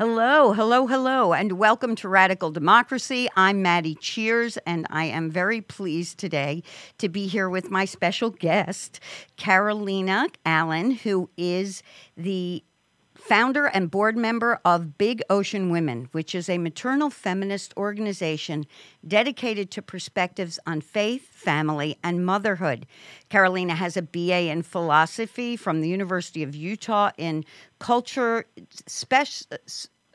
Hello, hello, hello, and welcome to Radical Democracy. I'm Maddi Cheers, and I am very pleased today to be here with my special guest, Carolina Allen, who is the founder and board member of Big Ocean Women, which is a maternal feminist organization dedicated to perspectives on faith, family, and motherhood. Carolina has a BA in philosophy from the University of Utah in culture special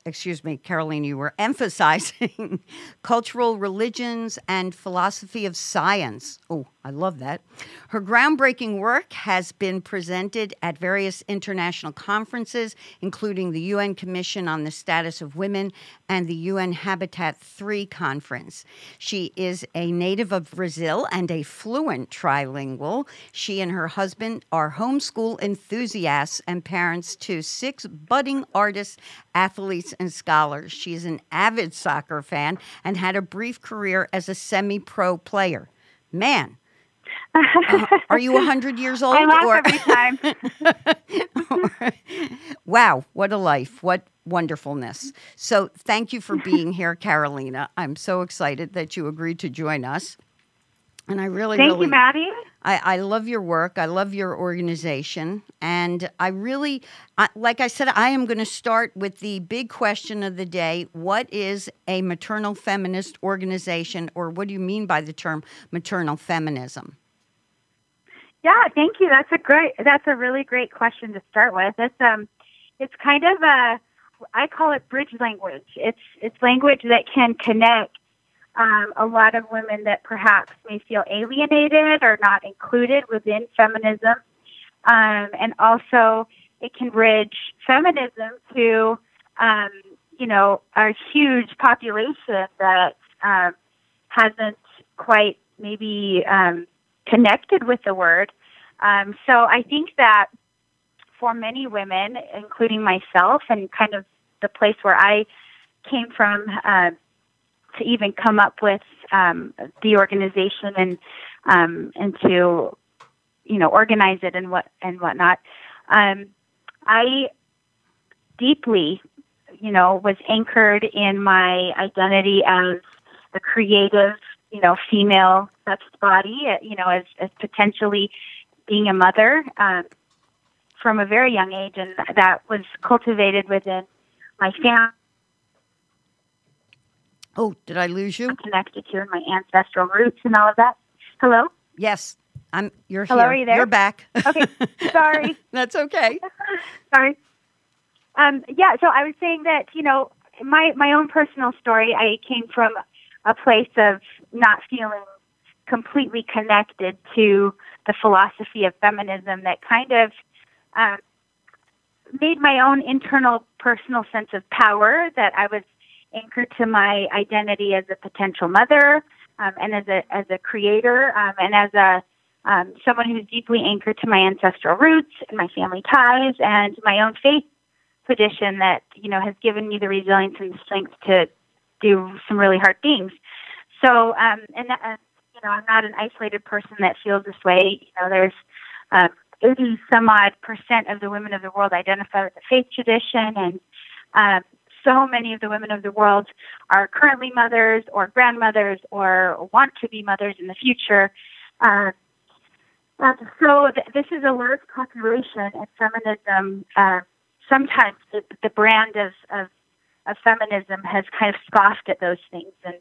excuse me, Caroline, you were emphasizing cultural religions and philosophy of science. Oh, I love that. Her groundbreaking work has been presented at various international conferences, including the UN Commission on the Status of Women and the UN Habitat 3 conference. She is a native of Brazil and a fluent trilingual. She and her husband are homeschool enthusiasts and parents to six budding artists, athletes, and scholars. She is an avid soccer fan and had a brief career as a semi pro player. Man, uh, are you 100 years old? I laugh or? every time. wow, what a life. What wonderfulness. So, thank you for being here, Carolina. I'm so excited that you agreed to join us. And I really, thank really, you, Maddi. I, I love your work. I love your organization. And I really, I, like I said, I am going to start with the big question of the day What is a maternal feminist organization, or what do you mean by the term maternal feminism? Yeah, thank you. That's a great. That's a really great question to start with. It's um, it's kind of a, I call it bridge language. It's it's language that can connect um, a lot of women that perhaps may feel alienated or not included within feminism, um, and also it can bridge feminism to um, you know a huge population that um, hasn't quite maybe um, connected with the word. Um, so I think that for many women, including myself, and kind of the place where I came from uh, to even come up with um, the organization and um, and to you know organize it and what and whatnot. Um, I deeply, you know, was anchored in my identity as a creative you know, female sex body, you know, as, as potentially being a mother um, from a very young age, and that was cultivated within my family. Oh, did I lose you? I'm connected to my ancestral roots and all of that. Hello. Yes, I'm. You're Hello, here. Are you there? You're back. Okay. Sorry. That's okay. Sorry. Um, yeah. So I was saying that you know my my own personal story. I came from a place of not feeling completely connected to the philosophy of feminism that kind of um, made my own internal personal sense of power that I was anchored to my identity as a potential mother um, and as a as a creator um, and as a um, someone who's deeply anchored to my ancestral roots and my family ties and my own faith tradition that you know has given me the resilience and the strength to do some really hard things. So, um, and uh, you know, I'm not an isolated person that feels this way. You know, there's uh, 80 some odd percent of the women of the world identify with the faith tradition, and uh, so many of the women of the world are currently mothers or grandmothers or want to be mothers in the future. Uh, so th- this is a large population, and feminism. Uh, sometimes the, the brand of, of of feminism has kind of scoffed at those things and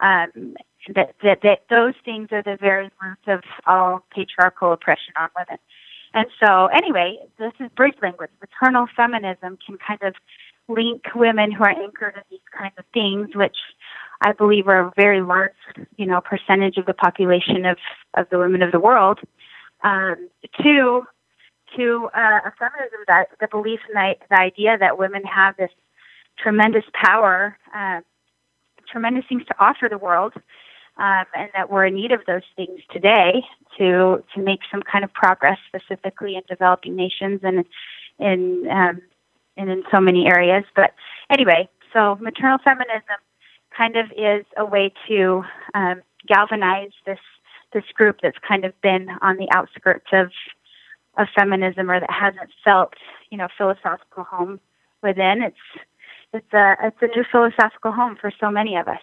um, that, that that those things are the very roots of all patriarchal oppression on women. And so, anyway, this is bridge language. Maternal feminism can kind of link women who are anchored in these kinds of things, which I believe are a very large, you know, percentage of the population of of the women of the world, um, to to uh, a feminism that the belief and the, the idea that women have this tremendous power, uh, tremendous things to offer the world, um, and that we're in need of those things today to to make some kind of progress, specifically in developing nations and in um, and in so many areas. But anyway, so maternal feminism kind of is a way to um, galvanize this this group that's kind of been on the outskirts of of feminism or that hasn't felt you know philosophical home within. It's it's a it's a new philosophical home for so many of us.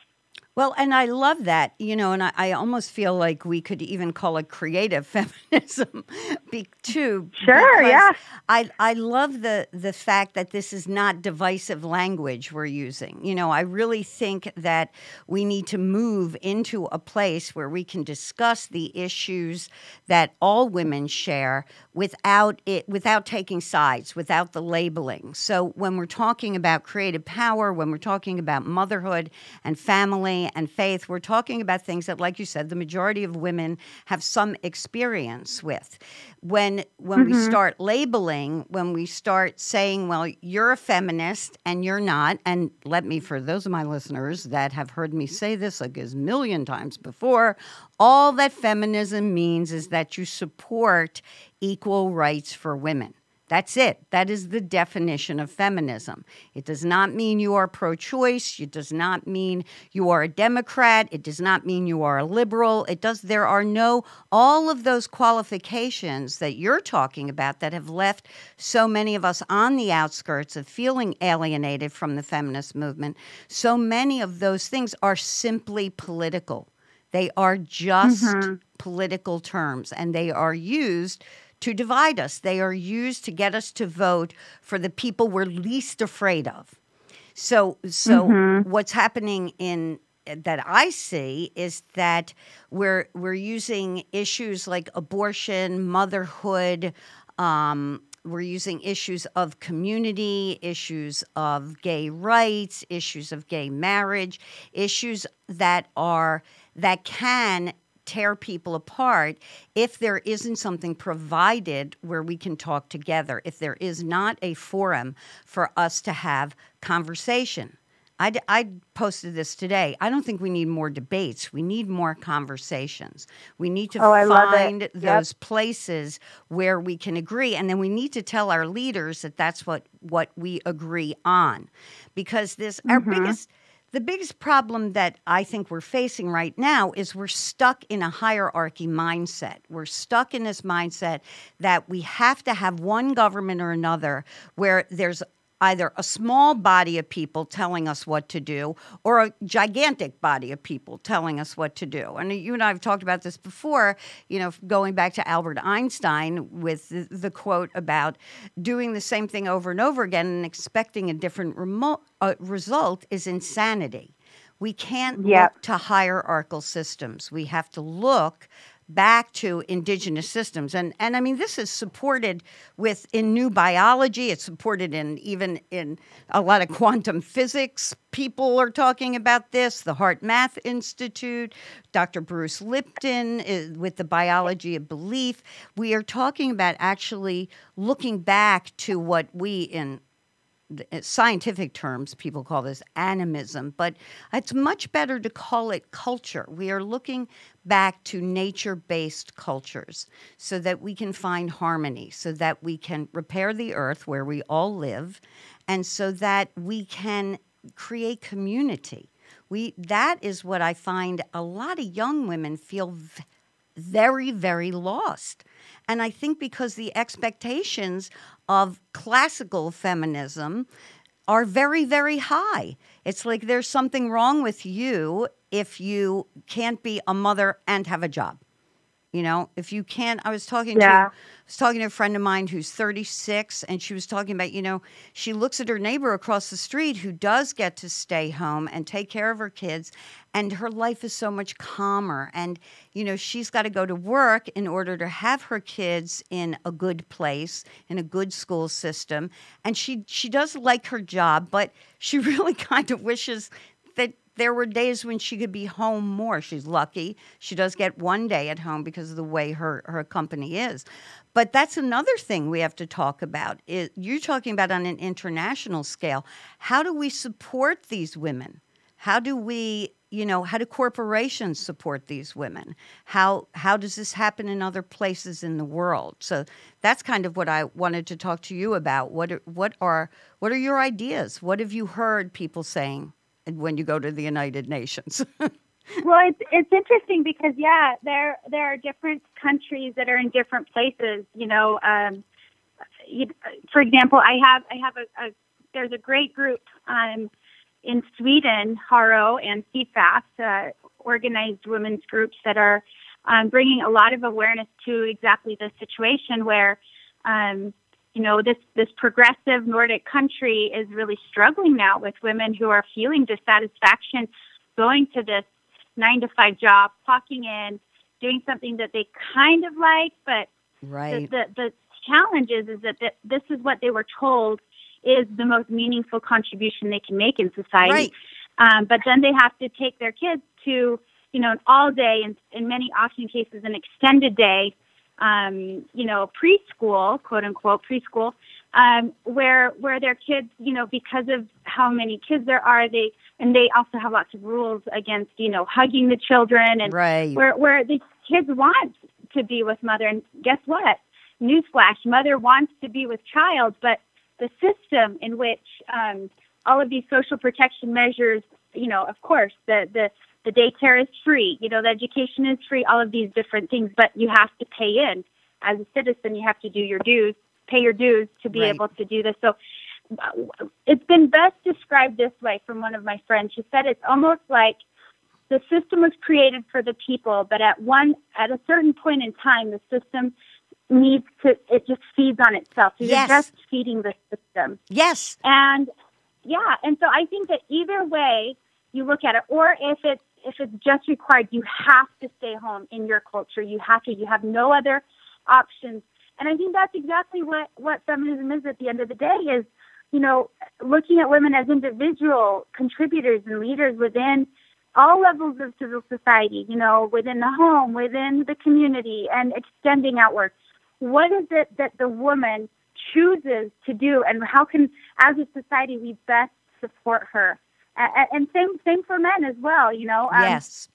Well, and I love that, you know, and I, I, almost feel like we could even call it creative feminism, be, too. Sure, yeah. I I love the the fact that this is not divisive language we're using. You know, I really think that we need to move into a place where we can discuss the issues that all women share without it without taking sides, without the labeling. So when we're talking about creative power, when we're talking about motherhood and family and faith, we're talking about things that, like you said, the majority of women have some experience with. When when mm-hmm. we start labeling, when we start saying, "Well, you're a feminist and you're not," and let me, for those of my listeners that have heard me say this a gazillion times before, all that feminism means is that you support equal rights for women. That's it. That is the definition of feminism. It does not mean you are pro choice. It does not mean you are a Democrat. It does not mean you are a liberal. It does, there are no, all of those qualifications that you're talking about that have left so many of us on the outskirts of feeling alienated from the feminist movement. So many of those things are simply political. They are just mm-hmm. political terms and they are used to divide us. They are used to get us to vote for the people we're least afraid of. So, so mm-hmm. what's happening in that I see is that we're we're using issues like abortion, motherhood. Um, we're using issues of community, issues of gay rights, issues of gay marriage, issues that are that can tear people apart if there isn't something provided where we can talk together, if there is not a forum for us to have conversation. I, I posted this today. I don't think we need more debates. We need more conversations. We need to oh, find yep. those places where we can agree, and then we need to tell our leaders that that's what what we agree on, because this mm-hmm. our biggest the biggest problem that I think we're facing right now is we're stuck in a hierarchy mindset. We're stuck in this mindset that we have to have one government or another where there's either a small body of people telling us what to do or a gigantic body of people telling us what to do. And you and I have talked about this before, you know, going back to Albert Einstein with the, the quote about doing the same thing over and over again and expecting a different remote, uh, result is insanity. We can't yep. look to hierarchical systems. We have to look back to indigenous systems and and I mean this is supported with in new biology it's supported in even in a lot of quantum physics people are talking about this the HeartMath Institute Dr. Bruce Lipton is, with the biology of belief we are talking about actually looking back to what we in Uh, scientific terms, people call this animism, but it's much better to call it culture. We are looking back to nature based cultures so that we can find harmony, so that we can repair the earth where we all live, and so that we can create community. We, that is what I find a lot of young women feel very, very lost. And I think because the expectations of classical feminism are very, very high. It's like there's something wrong with you if you can't be a mother and have a job. You know, if you can't, I was talking yeah. to, I was talking to a friend of mine who's 36, and she was talking about, you know, she looks at her neighbor across the street who does get to stay home and take care of her kids, and her life is so much calmer. And you know, she's got to go to work in order to have her kids in a good place, in a good school system, and she she does like her job, but she really kind of wishes that there were days when she could be home more. She's lucky. She does get one day at home because of the way her, her company is. But that's another thing we have to talk about. It, you're talking about on an international scale. How do we support these women? How do we, you know, how do corporations support these women? How how does this happen in other places in the world? So that's kind of what I wanted to talk to you about. What what are what are your ideas? What have you heard people saying? When you go to the United Nations. well, it's it's interesting because yeah, there there are different countries that are in different places. You know, um, you, for example, I have I have a, a there's a great group um, in Sweden, Haro and CFAS, uh, organized women's groups that are um, bringing a lot of awareness to exactly this situation where, um, you know, this, this progressive Nordic country is really struggling now with women who are feeling dissatisfaction going to this nine to five job, clocking in, doing something that they kind of like, but right. the, the, the challenge is, is that this is what they were told is the most meaningful contribution they can make in society. Right. Um, but then they have to take their kids to, you know, an all day and in many often cases an extended day, um, you know, preschool, quote unquote preschool, um, where where their kids, you know, because of how many kids there are, they and they also have lots of rules against, you know, hugging the children and right. where where the kids want to be with mother and guess what? Newsflash, mother wants to be with child, but the system in which um, all of these social protection measures, you know, of course, the, the, the daycare is free, you know, the education is free, all of these different things, but you have to pay in. As a citizen, you have to do your dues, pay your dues to be Right. able to do this. So it's been best described this way from one of my friends. She said it's almost like the system was created for the people, but at one at a certain point in time, the system needs to it just feeds on itself. So Yes. you're just feeding the system. Yes. And yeah, and so I think that either way you look at it, or if it's if it's just required, you have to stay home in your culture. You have to. You have no other options. And I think that's exactly what what feminism is at the end of the day is, you know, looking at women as individual contributors and leaders within all levels of civil society, you know, within the home, within the community, and extending outward. What is it that the woman chooses to do, and how can, as a society, we best support her? And same same for men as well, you know. Um, yes.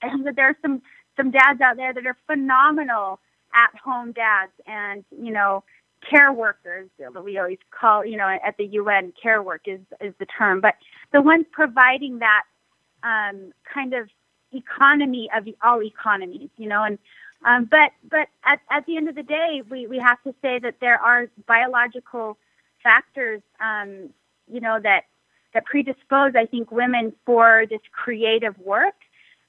Think that there's some some dads out there that are phenomenal at home dads, and you know, care workers that we always call, you know, at the UN, care work is is the term, but the ones providing that um, kind of economy of all economies, you know, and um, but but at, at the end of the day, we, we have to say that there are biological factors, um, you know, that that predispose, I think, women for this creative work,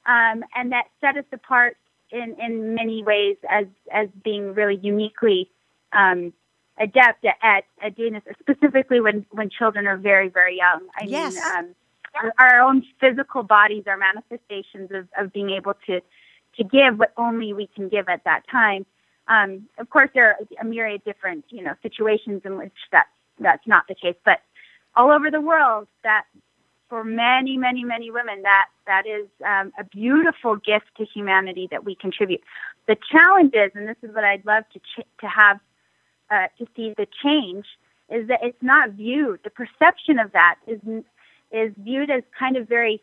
um, and that set us apart in, in many ways as as being really uniquely um, adept at, at, at doing this, specifically when when children are very very young. I Yes. mean, um, our, our own physical bodies are manifestations of, of being able to to give what only we can give at that time. Um, of course, there are a myriad different you know situations in which that that's not the case, but all over the world, that for many, many, many women, that that is um, a beautiful gift to humanity that we contribute. The challenge is, and this is what I'd love to ch- to have uh, to see the change, is that it's not viewed. The perception of that is is viewed as kind of very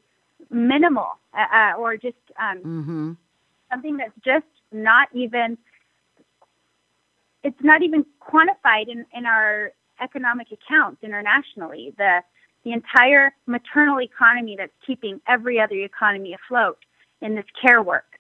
minimal, uh, uh, or just um, Mm-hmm. something that's just not even it's not even quantified in, in our economic accounts internationally. The the entire maternal economy that's keeping every other economy afloat in this care work.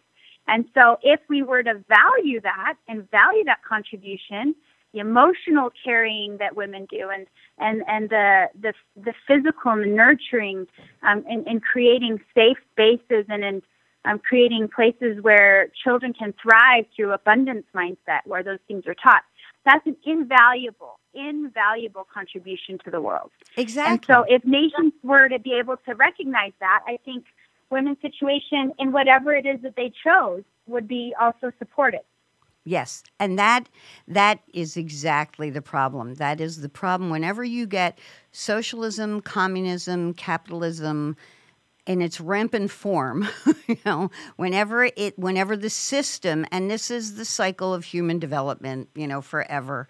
And so if we were to value that and value that contribution, the emotional caring that women do and, and, and the, the, the physical and nurturing um, in, in creating safe spaces and in um, creating places where children can thrive through abundance mindset where those things are taught. That's an invaluable, invaluable contribution to the world. Exactly. And so if nations were to be able to recognize that, I think women's situation in whatever it is that they chose would be also supported. Yes, and that that is exactly the problem. That is the problem whenever you get socialism, communism, capitalism in its rampant form, you know, whenever it whenever the system and this is the cycle of human development, you know, forever.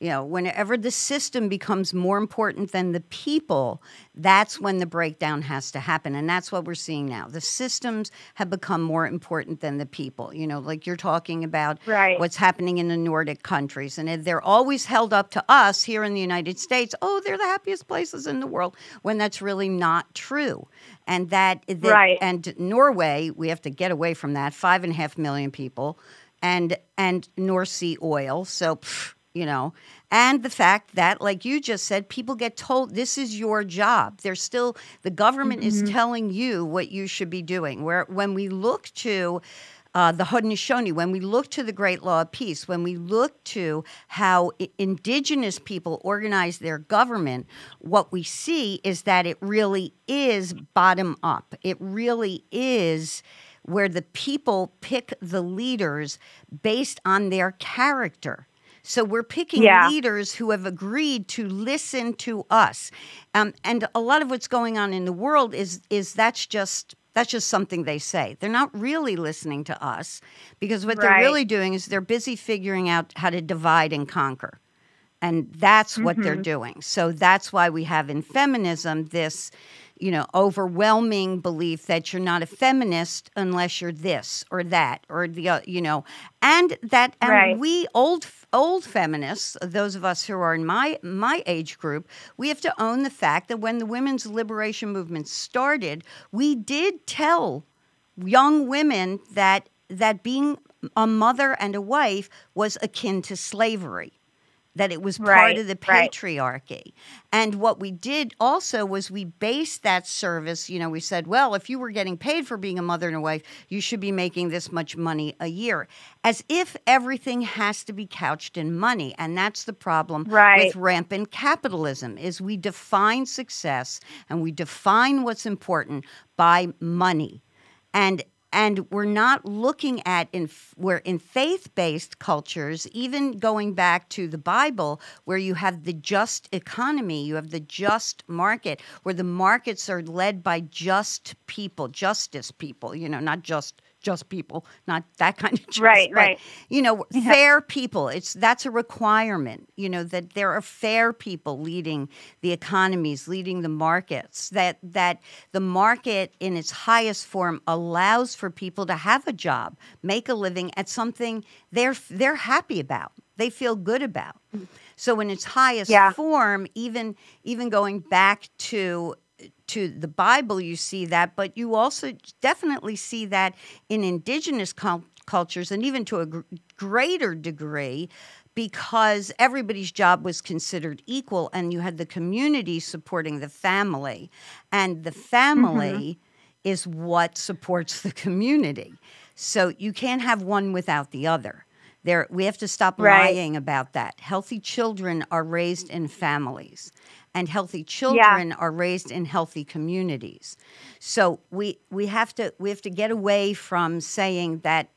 You know, whenever the system becomes more important than the people, that's when the breakdown has to happen. And that's what we're seeing now. The systems have become more important than the people. You know, like you're talking about Right. what's happening in the Nordic countries. And they're always held up to us here in the United States. Oh, they're the happiest places in the world, when that's really not true. And that, that Right. and Norway, we have to get away from that. Five and a half million people, and and North Sea oil. So pff, you know and the fact that like you just said people get told this is your job there's still the government Mm-hmm. is telling you what you should be doing where when we look to uh, the Haudenosaunee, when we look to the Great Law of Peace, when we look to how indigenous people organize their government, what we see is that it really is bottom up. It really is where the people pick the leaders based on their character. So we're picking Yeah. leaders who have agreed to listen to us, um, and a lot of what's going on in the world is is that's just that's just something they say. They're not really listening to us because what they're really doing is they're busy figuring out how to divide and conquer. And that's what they're doing. So that's why we have in feminism this, you know, overwhelming belief that you're not a feminist unless you're this or that or the, uh, you know, and that and Right. we old old feminists, those of us who are in my my age group, we have to own the fact that when the women's liberation movement started, we did tell young women that that being a mother and a wife was akin to slavery that it was part Right, of the right. patriarchy and what we did also was we based that service you know we said well if you were getting paid for being a mother and a wife you should be making this much money a year as if everything has to be couched in money and that's the problem Right. with rampant capitalism is we define success and we define what's important by money and and we're not looking at in where in faith-based cultures even going back to the bible where you have the just economy you have the just market where the markets are led by just people justice people you know not just just people not that kind of just, Right, but, right. you know fair people it's that's a requirement you know that there are fair people leading the economies leading the markets that that the market in its highest form allows for people to have a job make a living at something they're they're happy about they feel good about mm. so in its highest Yeah. form even even going back to to the Bible, you see that, but you also definitely see that in indigenous cul- cultures and even to a gr- greater degree because everybody's job was considered equal and you had the community supporting the family. And the family mm-hmm. is what supports the community. So you can't have one without the other. There, we have to stop Right. lying about that. Healthy children are raised in families, and healthy children are raised in healthy communities. So we we have to we have to get away from saying that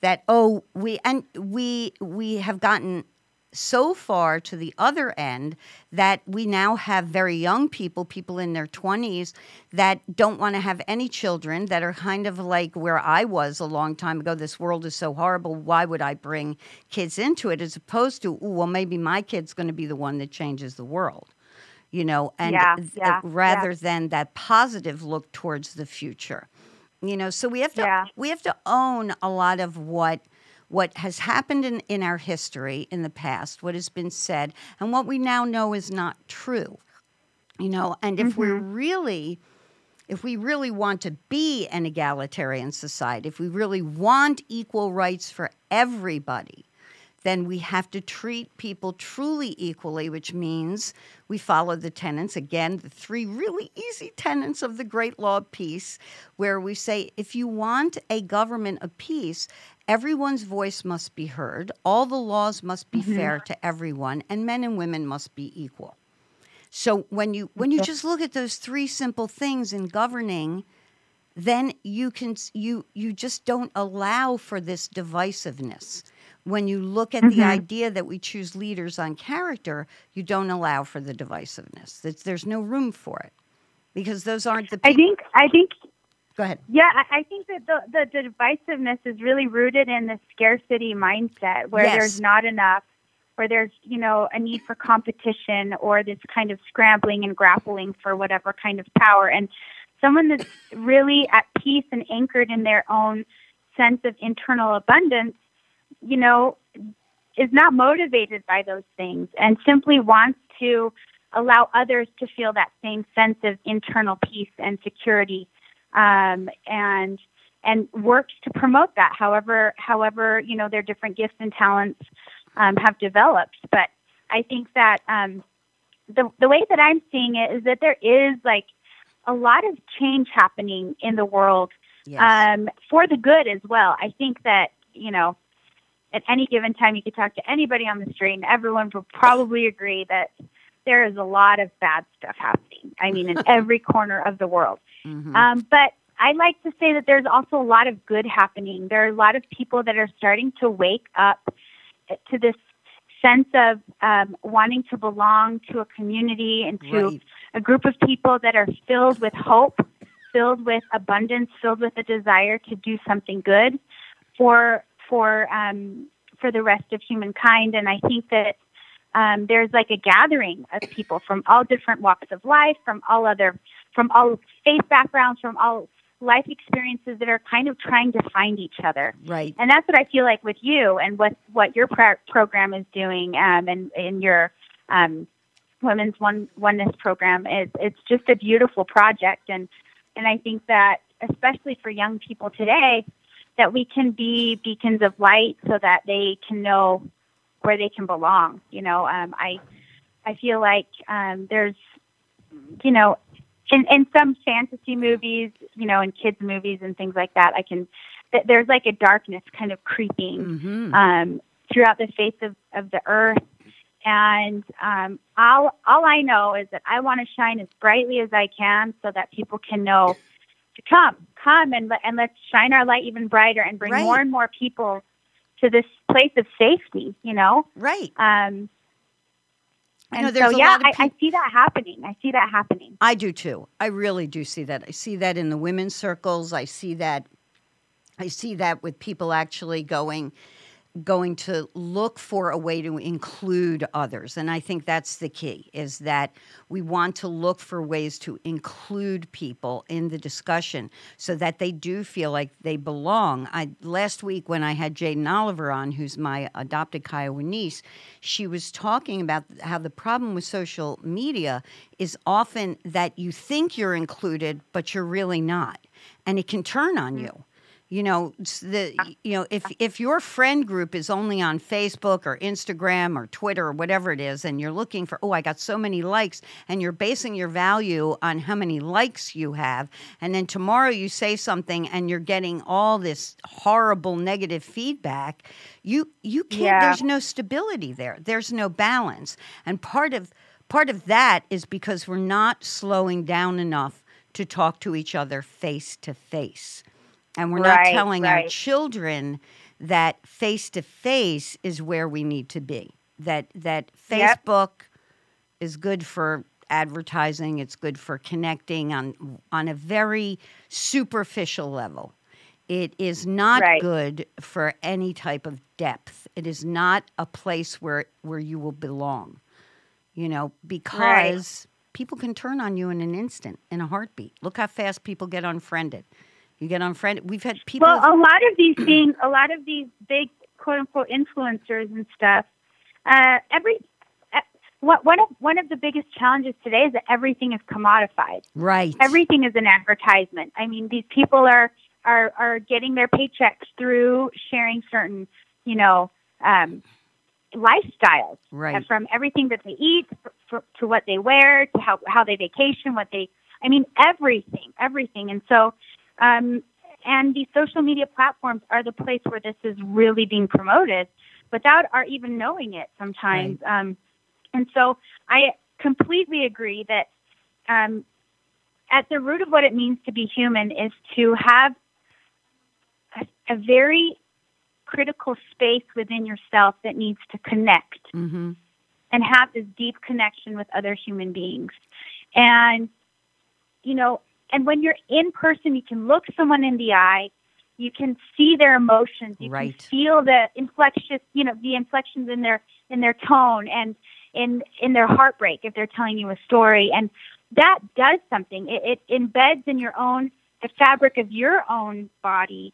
that oh we and we we have gotten so far to the other end that we now have very young people, people in their 20s, that don't want to have any children, that are kind of like where I was a long time ago. This world is so horrible. Why would I bring kids into it? As opposed to, "Ooh, well, maybe my kid's going to be the one that changes the world. You know, and Yeah, th- yeah, rather yeah. than that positive look towards the future. You know, so we have to we have to own a lot of what what has happened in, in our history in the past, what has been said, and what we now know is not true. You know, and if we're mm-hmm. really if we really want to be an egalitarian society, if we really want equal rights for everybody, then we have to treat people truly equally, which means we follow the tenets, again, the three really easy tenets of the Great Law of Peace, where we say if you want a government of peace, everyone's voice must be heard, all the laws must be mm-hmm. fair to everyone, and men and women must be equal. So when you when you just look at those three simple things in governing, then you can you you just don't allow for this divisiveness. When you look at the mm-hmm. idea that we choose leaders on character, you don't allow for the divisiveness. There's, there's no room for it because those aren't the I think I think Go ahead. yeah, I, I think that the, the the divisiveness is really rooted in the scarcity mindset where Yes. there's not enough, where there's, you know, a need for competition or this kind of scrambling and grappling for whatever kind of power. And someone that's really at peace and anchored in their own sense of internal abundance, you know, is not motivated by those things and simply wants to allow others to feel that same sense of internal peace and security um, and and works to promote that however however you know their different gifts and talents um, have developed. But I think that um, the the way that I'm seeing it is that there is like a lot of change happening in the world Yes. um, for the good as well. I think that you know, at any given time, you could talk to anybody on the street, and everyone will probably agree that there is a lot of bad stuff happening. I mean, in every corner of the world. Mhm. Um, but I like to say that there's also a lot of good happening. There are a lot of people that are starting to wake up to this sense of um, wanting to belong to a community and to Right. a group of people that are filled with hope, filled with abundance, filled with a desire to do something good for for um, for the rest of humankind. And I think that um, there's like a gathering of people from all different walks of life, from all other, from all faith backgrounds, from all life experiences that are kind of trying to find each other. Right. And that's what I feel like with you and what what your pro- program is doing, um, and in your um, women's one oneness program is it's just a beautiful project, and and I think that especially for young people today, that we can be beacons of light so that they can know where they can belong. You know, um, I I feel like um, there's you know in in some fantasy movies, you know, in kids movies and things like that, I can th- there's like a darkness kind of creeping hmm um, throughout the face of, of the earth. And um, all all I know is that I want to shine as brightly as I can, so that people can know to come, come, and let, and let's shine our light even brighter, and bring Right. more and more people to this place of safety. You know, Right. um, I and know there's so a yeah, lot of I, I see that happening. I see that happening. I do too. I really do see that. I see that in the women's circles. I see that. I see that with people actually going going to look for a way to include others. And i think that's the key is that we want to look for ways to include people in the discussion so that they do feel like they belong. I last week when i had jaden oliver on who's my adopted kiowa niece she was talking about how the problem with social media is often that you think you're included but you're really not. And it can turn on hmm. you you know the ah. you know if if your friend group is only on Facebook or Instagram or Twitter or whatever it is and you're looking for oh I got so many likes and you're basing your value on how many likes you have and then tomorrow you say something and you're getting all this horrible negative feedback you you can't Yeah. there's no stability there. There's no balance. And part of part of that is because we're not slowing down enough to talk to each other face to face and we're not Right, telling our children that face to face is where we need to be. That that Yep. Facebook is good for advertising, it's good for connecting on on a very superficial level. It is not Right. good for any type of depth. It is not a place where where you will belong. You know, because people can turn on you in an instant, in a heartbeat. Look how fast people get unfriended. You get unfriended. We've had people. Well, a lot of these things, a lot of these big quote unquote influencers and stuff. Uh, every uh, what one of one of the biggest challenges today is that everything is commodified. right. Everything is an advertisement. I mean, these people are are are getting their paychecks through sharing certain, you know, um, lifestyles. Right. Uh, from everything that they eat f f to what they wear to how how they vacation, what they I mean everything, everything. And so um and these social media platforms are the place where this is really being promoted without our even knowing it sometimes. Um and so I completely agree that um at the root of what it means to be human is to have a, a very critical space within yourself that needs to connect hmm and have this deep connection with other human beings. And, you know, and when you're in person, you can look someone in the eye, you can see their emotions, you Right. can feel the inflections, you know, the inflections in their in their tone and in in their heartbreak if they're telling you a story, and that does something. It, it embeds in your own the fabric of your own body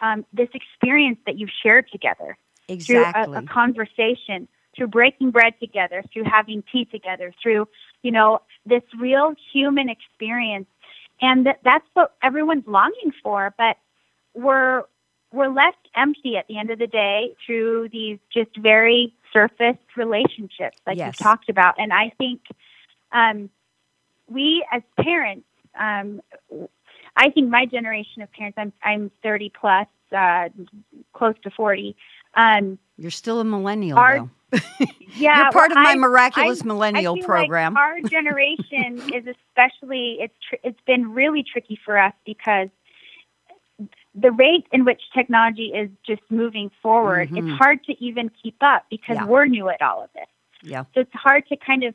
um, this experience that you've shared together Exactly. through a, a conversation, through breaking bread together, through having tea together, through you know this real human experience, and that, that's what everyone's longing for. But we're we're left empty at the end of the day through these just very surface relationships, like Yes. you talked about. And I think um, we as parents, um, I think my generation of parents, I'm I'm 30 plus, uh, close to 40. Um, You're still a millennial, Our- though. Yeah, You're part well, of my I- miraculous I- millennial I program. Like our generation is especially it's tr- it's been really tricky for us because the rate in which technology is just moving forward, Mhm. it's hard to even keep up because Yeah. we're new at all of this. yeah. So it's hard to kind of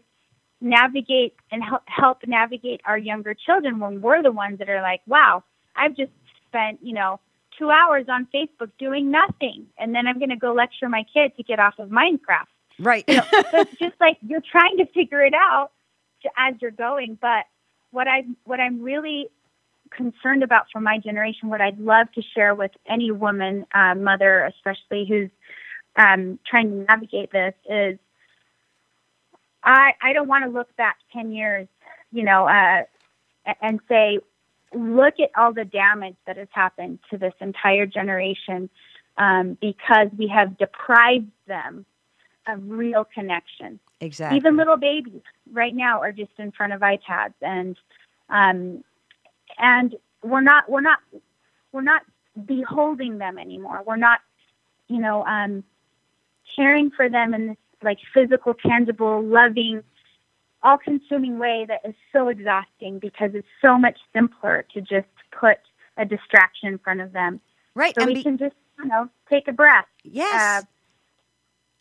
navigate and help, help navigate our younger children when we're the ones that are like, wow, I've just spent, you know, two hours on Facebook doing nothing. And then I'm going to go lecture my kid to get off of Minecraft. Right. So it's just like you're trying to figure it out to, as you're going. But what I what I'm really concerned about for my generation, what I'd love to share with any woman, uh, mother especially, who's um, trying to navigate this, is I I don't want to look back ten years, you know, uh, and say, look at all the damage that has happened to this entire generation um, because we have deprived them of real connection exactly. even little babies right now are just in front of iPads and um and we're not we're not we're not beholding them anymore. We're not you know um caring for them in this like physical, tangible, loving, all consuming way that is so exhausting because it's so much simpler to just put a distraction in front of them. right. So and we be- can just, you know, take a breath. yes. uh,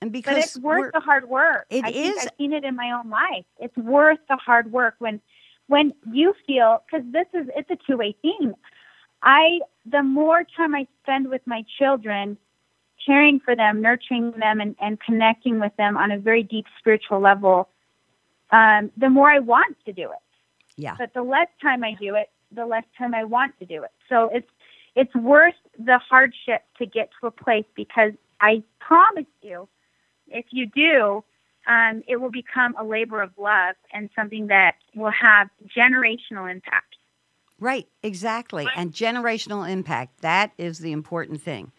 and But because it's worth the hard work. It I think is. I've seen it in my own life. It's worth the hard work when when you feel because this is it's a two way thing. I the more time I spend with my children, caring for them, nurturing them, and, and connecting with them on a very deep spiritual level, um, the more I want to do it. yeah. But the less time I do it, the less time I want to do it. So it's it's worth the hardship to get to a place because I promise you, if you do, um, it will become a labor of love and something that will have generational impact. Right, exactly. And generational impact, that is the important thing.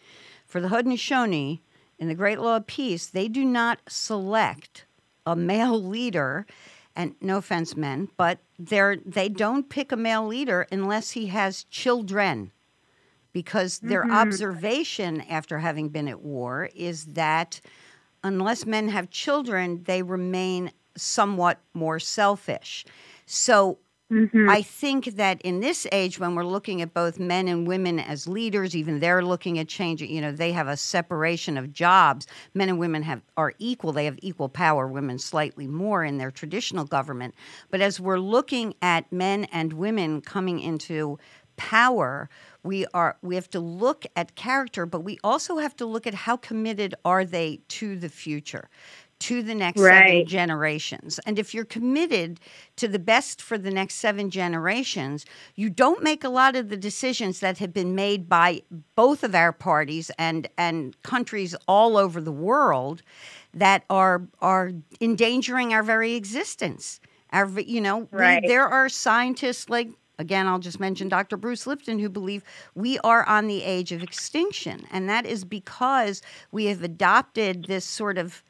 For the Haudenosaunee, in the Great Law of Peace, they do not select a male leader, and no offense, men, but they're, they don't pick a male leader unless he has children. Because their mm-hmm. observation after having been at war is that unless men have children, they remain somewhat more selfish. So Mm-hmm. I think that in this age, when we're looking at both men and women as leaders, even they're looking at changing. You know, they have a separation of jobs. Men and women have are equal. They have equal power. Women slightly more in their traditional government. But as we're looking at men and women coming into power, we are we have to look at character, but we also have to look at how committed are they to the future, to the next seven generations. And if you're committed to the best for the next seven generations, you don't make a lot of the decisions that have been made by both of our parties and and countries all over the world that are are endangering our very existence. Our you know, we- there are scientists like again I'll just mention Dr. Bruce Lipton who believe we are on the age of extinction and that is because we have adopted this sort of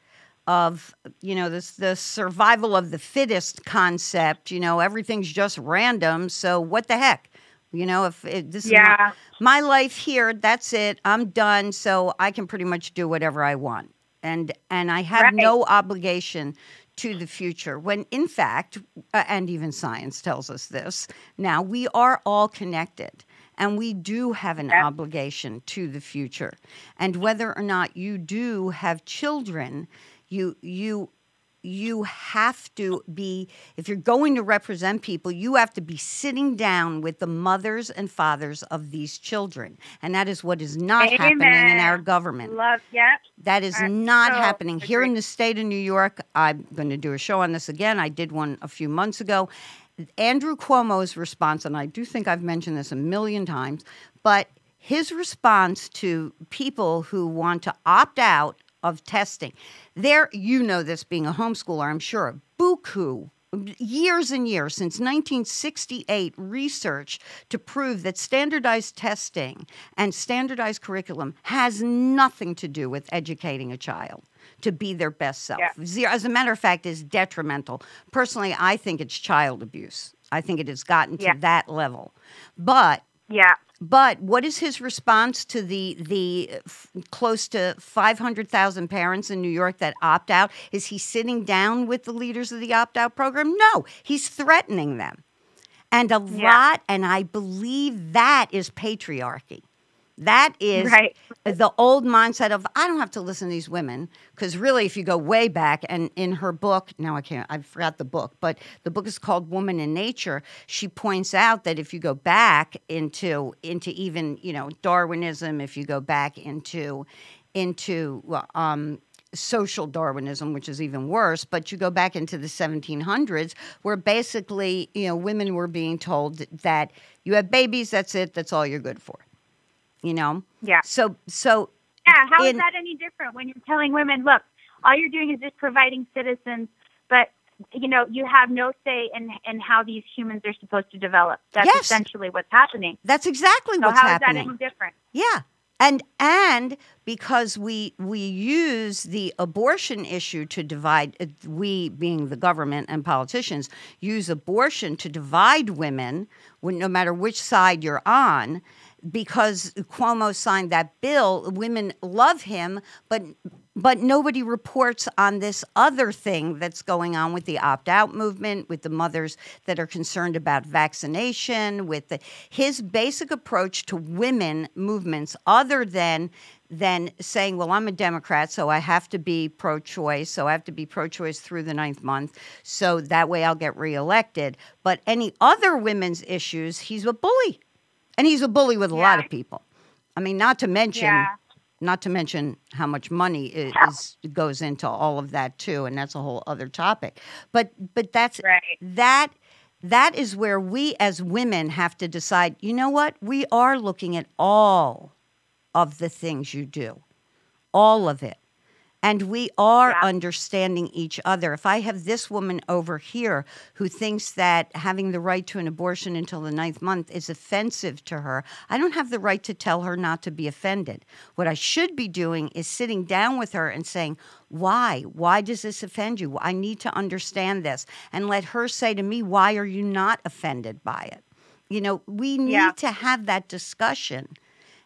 of you know this the survival of the fittest concept you know everything's just random so what the heck you know if it, this is Yeah. my, my life here that's it i'm done so i can pretty much do whatever i want and and i have Right. no obligation to the future when in fact uh, and even science tells us this now we are all connected and we do have an Yeah. obligation to the future and whether or not you do have children you you you have to be if you're going to represent people you have to be sitting down with the mothers and fathers of these children and that is what is not happening in our government Love, yeah. that is not so happening here in the state of New York. I'm going to do a show on this again. I did one a few months ago. Andrew Cuomo's response, and I do think I've mentioned this a million times, but his response to people who want to opt out of testing, there, you know this being a homeschooler, I'm sure, buku years and years since 1968 research to prove that standardized testing and standardized curriculum has nothing to do with educating a child to be their best self. Yeah. As a matter of fact, is detrimental. Personally, I think it's child abuse. I think it has gotten to Yeah. that level. But Yeah. But what is his response to the the f- close to 500,000 parents in New York that opt out? Is he sitting down with the leaders of the opt out program? No, he's threatening them. And a Yeah. lot and I believe that is patriarchy. That is Right. the old mindset of I don't have to listen to these women because really, if you go way back, and in her book, now I can't, I forgot the book, but the book is called Woman in Nature. She points out that if you go back into into even you know Darwinism, if you go back into into um, social Darwinism, which is even worse, but you go back into the 1700s, where basically you know women were being told that you have babies, that's it, that's all you're good for you know Yeah. so so Yeah, how is in- that any different when you're telling women, look, all you're doing is just providing citizens, but you know, you have no say in in how these humans are supposed to develop. That's Yes. essentially what's happening. that's exactly So what's how is happening How is that any different? yeah and and because we we use the abortion issue to divide uh, we being the government and politicians use abortion to divide women when, no matter which side you're on because Cuomo signed that bill women love him but but nobody reports on this other thing that's going on with the opt out movement, with the mothers that are concerned about vaccination, with the, his basic approach to women movements, other than than saying, "Well, I'm a Democrat, so I have to be pro-choice, so I have to be pro-choice through the ninth month, so that way I'll get reelected." But any other women's issues, he's a bully, and he's a bully with a lot of people. I mean, not to mention Yeah. not to mention how much money i- is, goes into all of that too and that's a whole other topic but but that's Right. that that is where we as women have to decide you know what we are looking at all of the things you do all of it and we are Yeah. understanding each other. If I have this woman over here who thinks that having the right to an abortion until the ninth month is offensive to her, I don't have the right to tell her not to be offended. What I should be doing is sitting down with her and saying, Why? Why does this offend you? I need to understand this. And let her say to me, Why are you not offended by it? You know, we need Yeah. to have that discussion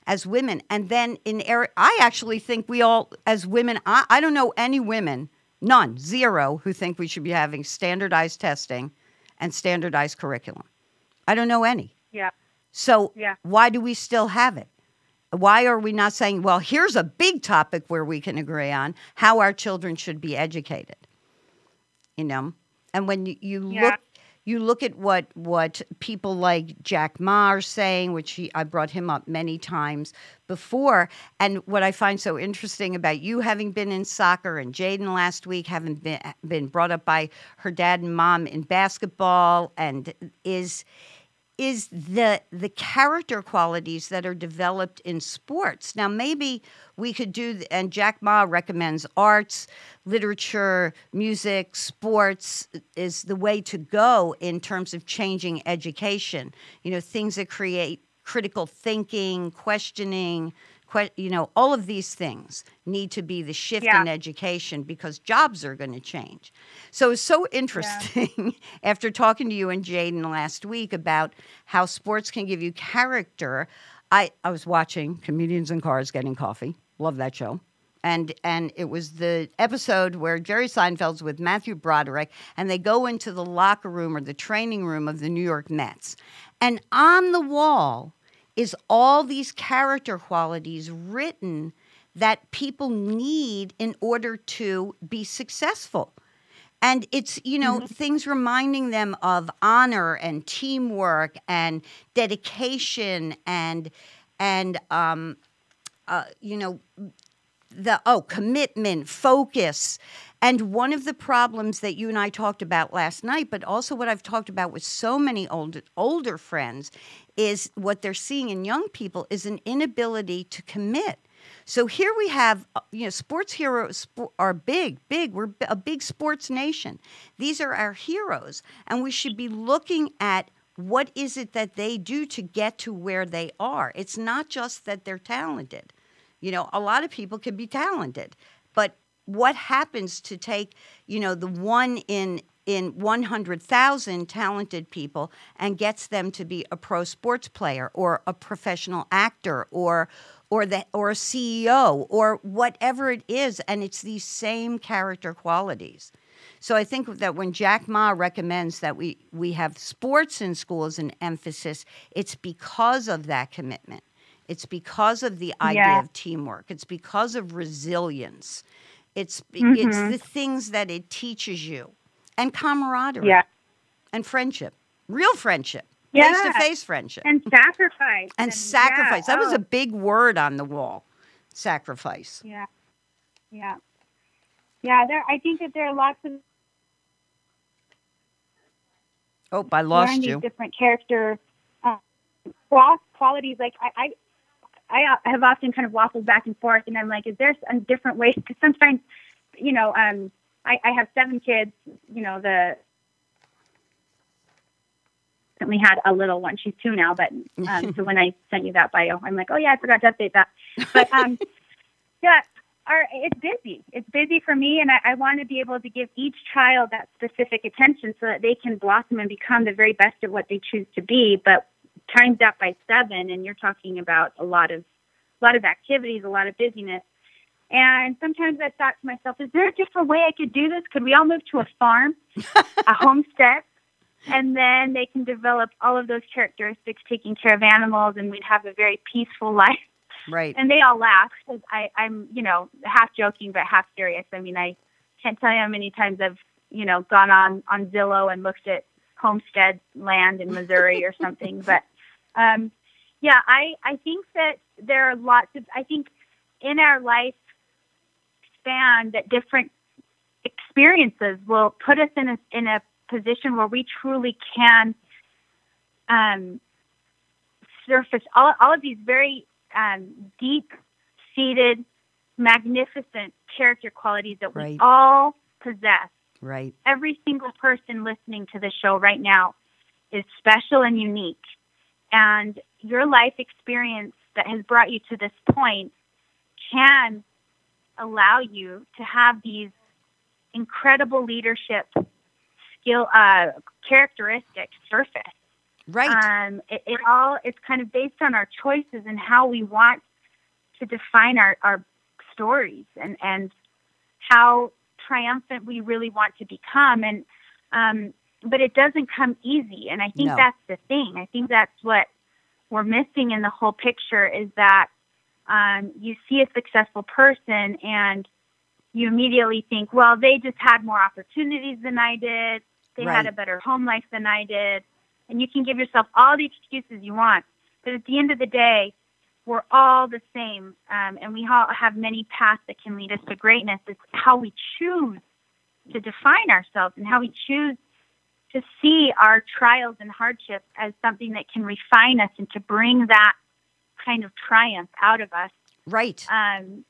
as women. And then in area, I actually think we all, as women, I, I don't know any women, none, zero, who think we should be having standardized testing and standardized curriculum. I don't know any. Yeah. So Yeah. why do we still have it? Why are we not saying, well, here's a big topic where we can agree on how our children should be educated? You know? And when you, you Yeah. look you look at what what people like Jack Ma are saying, which he, I brought him up many times before, and what I find so interesting about you having been in soccer and Jaden last week having been been brought up by her dad and mom in basketball, and is is the the character qualities that are developed in sports. Now maybe we could do and Jack Ma recommends arts, literature, music, sports uh, is the way to go in terms of changing education. You know, things that create critical thinking, questioning, que- you know, all of these things need to be the shift Yeah. in education because jobs are going to change. So it's so interesting after talking to you and Jaden last week about how sports can give you character. I, I was watching Comedians in Cars Getting Coffee. Love that show. And and it was the episode where Jerry Seinfeld's with Matthew Broderick and they go into the locker room or the training room of the New York Mets. And on the wall is all these character qualities written that people need in order to be successful. And it's, you know, things reminding them of honor and teamwork and dedication and, and, um, uh, you know, the oh commitment focus and one of the problems that you and I talked about last night but also what I've talked about with so many older older friends is what they're seeing in young people is an inability to commit So here we have, uh, you know, sports heroes are big, big. We're a big sports nation. These are our heroes, and we should be looking at what is it that they do to get to where they are. It's not just that they're talented. You know, a lot of people can be talented, but what happens to take, you know, the one in in 100,000 talented people and gets them to be a pro sports player or a professional actor or or the or a CEO or whatever it is and it's these same character qualities. So I think that when Jack Ma recommends that we we have sports in school as an emphasis, it's because of that commitment. It's because of the idea yeah. of teamwork. It's because of resilience. It's mm-hmm. it's the things that it teaches you and camaraderie. Yeah. And friendship. Real friendship. Face to face friendship. And sacrifice. And, and sacrifice. Yeah. That oh. was a big word on the wall. Sacrifice. Yeah. Yeah. Yeah, there I think that there are lots of Oh, I lost you. different character uh, qualities. Like I, I, I have often kind of waffled back and forth, and I'm like, is there a different way? Because sometimes, you know, um, I, I have seven kids. You know, the recently had a little one. She's two now, but um, so when I sent you that bio, I'm like, oh yeah, I forgot to update that. But um, yeah, our, it's busy. It's busy for me, and I, I want to be able to give each child that specific attention so that they can blossom and become the very best of what they choose to be. But times that by seven, and you're talking about a lot of a lot of activities, a lot of busyness. And sometimes I thought to myself, is there a different way I could do this? Could we all move to a farm, a homestead, and then they can develop all of those characteristics, taking care of animals, and we'd have a very peaceful life. Right. And they all laugh because I, I'm, you know, half joking but half serious. I mean, I can't tell you how many times I've, you know, gone on on Zillow and looked at homestead land in Missouri or something. But um, yeah, I I think that there are lots of I think in our life understand that different experiences will put us in a in a position where we truly can um, surface all, all of these very um, deep seated, magnificent character qualities that right. we all possess. Right. Every single person listening to the show right now is special and unique. And your life experience that has brought you to this point can allow you to have these incredible leadership skill uh, characteristics surface. Right. Um, it, it, all it's kind of based on our choices and how we want to define our, our stories and and how triumphant we really want to become and um, but it doesn't come easy and I think no. that's the thing. I think that's what we're missing in the whole picture is that um, you see a successful person and you immediately think, well, they just had more opportunities than I did. They right. had a better home life than I did. And you can give yourself all the excuses you want. But at the end of the day, we're all the same. Um, and we all have many paths that can lead us to greatness. It's how we choose to define ourselves and how we choose to see our trials and hardships as something that can refine us and to bring that kind of triumph out of us. Right. Um,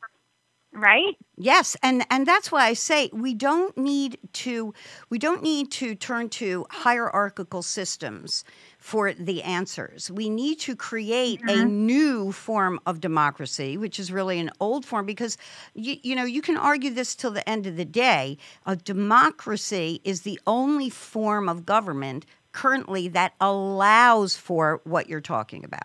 right yes and and that's why i say we don't need to we don't need to turn to hierarchical systems for the answers we need to create mm-hmm. a new form of democracy which is really an old form because you, you know you can argue this till the end of the day a democracy is the only form of government currently that allows for what you're talking about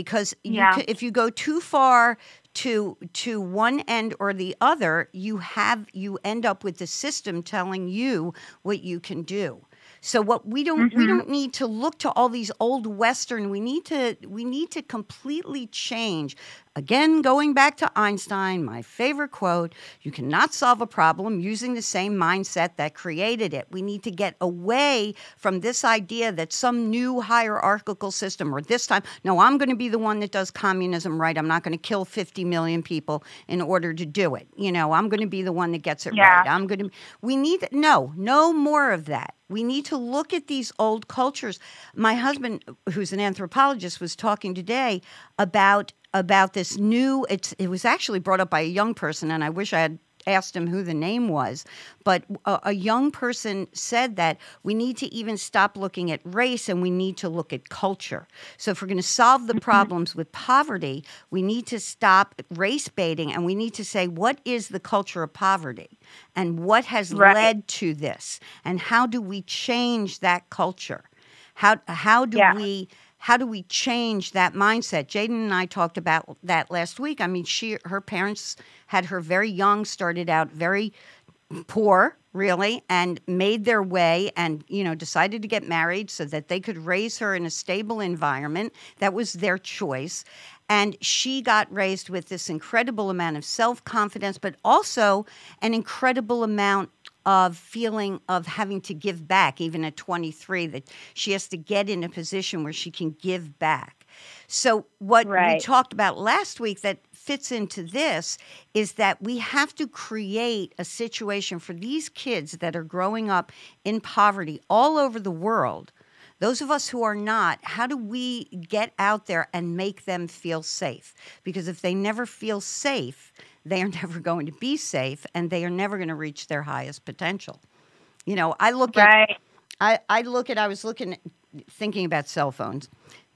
because yeah. can, if you go too far to to one end or the other, you have you end up with the system telling you what you can do. So what we don't mm-hmm. we don't need to look to all these old western. We need to we need to completely change. Again, going back to Einstein, my favorite quote, you cannot solve a problem using the same mindset that created it. We need to get away from this idea that some new hierarchical system or this time, no, I'm going to be the one that does communism right. I'm not going to kill 50 million people in order to do it. You know, I'm going to be the one that gets it yeah. right. I'm going to We need no, no more of that. We need to look at these old cultures. My husband, who's an anthropologist, was talking today about about this new. It's it was actually brought up by a young person, and I wish I had asked him who the name was, but a, a, young person said that we need to even stop looking at race and we need to look at culture. So, if we're going to solve the problems with poverty, we need to stop race baiting and we need to say, what is the culture of poverty and what has right. led to this? And how do we change that culture? How, how do yeah. we how do we change that mindset? Jaden and I talked about that last week. I mean, she her parents had her very young, started out very poor, really, and made their way and, you know, decided to get married so that they could raise her in a stable environment. That was their choice. And she got raised with this incredible amount of self confidence, but also an incredible amount of feeling of having to give back, even at 23, that she has to get in a position where she can give back. So, what right. we talked about last week that fits into this is that we have to create a situation for these kids that are growing up in poverty all over the world. Those of us who are not, how do we get out there and make them feel safe? Because if they never feel safe, they are never going to be safe and they are never going to reach their highest potential. You know, I look right. at I, I look at I was looking thinking about cell phones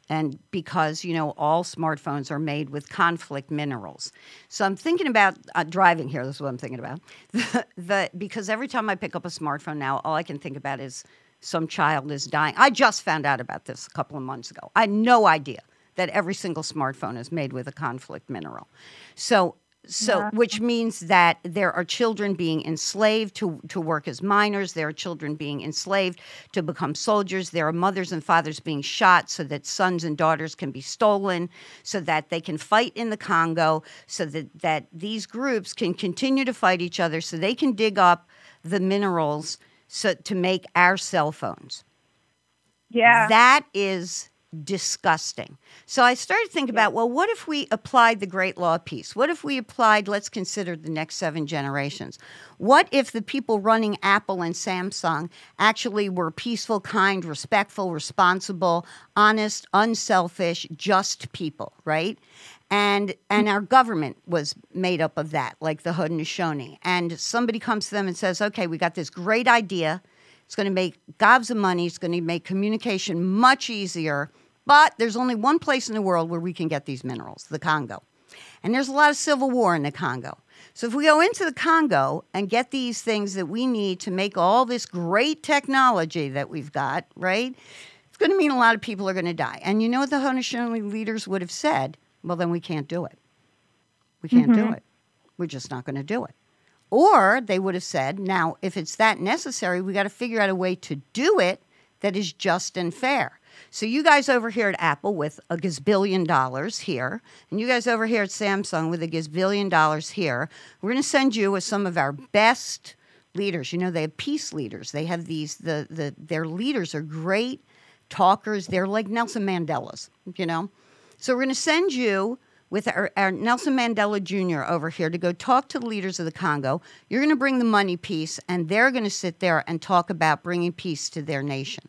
and because you know all smartphones are made with conflict minerals. So i'm thinking about uh, driving here this is what i'm thinking about. The, the, because every time i pick up a smartphone now all i can think about is some child is dying. I just found out about this a couple of months ago. I had no idea that every single smartphone is made with a conflict mineral. So so, yeah. which means that there are children being enslaved to, to work as miners. There are children being enslaved to become soldiers. There are mothers and fathers being shot so that sons and daughters can be stolen, so that they can fight in the Congo, so that, that these groups can continue to fight each other, so they can dig up the minerals so, to make our cell phones. Yeah. That is disgusting. So I started thinking about, well, what if we applied the Great Law of Peace? What if we applied, let's consider the next seven generations? What if the people running Apple and Samsung actually were peaceful, kind, respectful, responsible, honest, unselfish, just people, right? And and our government was made up of that, like the Haudenosaunee. And somebody comes to them and says, "Okay, we got this great idea. It's going to make gobs of money. It's going to make communication much easier." But there's only one place in the world where we can get these minerals the Congo. And there's a lot of civil war in the Congo. So if we go into the Congo and get these things that we need to make all this great technology that we've got, right? It's going to mean a lot of people are going to die. And you know what the Haudenosaunee leaders would have said? Well, then we can't do it. We can't mm-hmm. do it. We're just not going to do it. Or they would have said, now, if it's that necessary, we got to figure out a way to do it that is just and fair. So you guys over here at Apple with a gazillion dollars here, and you guys over here at Samsung with a gazillion dollars here, we're going to send you with some of our best leaders. You know, they have peace leaders. They have these the the their leaders are great talkers. They're like Nelson Mandela's, you know. So we're going to send you with our, our, Nelson Mandela Jr. over here to go talk to the leaders of the Congo. You're going to bring the money piece, and they're going to sit there and talk about bringing peace to their nation.